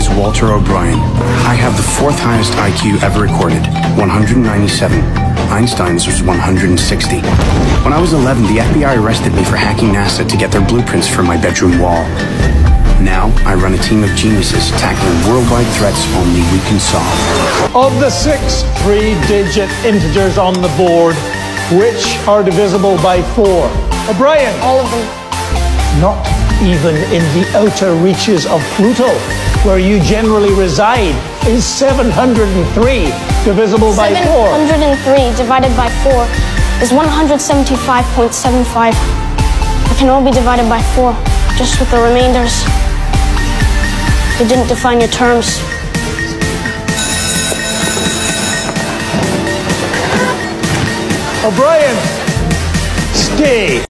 is Walter O'Brien. I have the fourth highest IQ ever recorded, 197. Einstein's was 160. When I was 11, the FBI arrested me for hacking NASA to get their blueprints for my bedroom wall. Now, I run a team of geniuses tackling worldwide threats only we can solve. Of the six three-digit integers on the board, which are divisible by four? O'Brien. All of them. Not even in the outer reaches of Pluto, where you generally reside, is 703 divisible by four. 703 divided by 4 is 175.75. It can all be divided by 4, just with the remainders. You didn't define your terms. O'Brien, stay.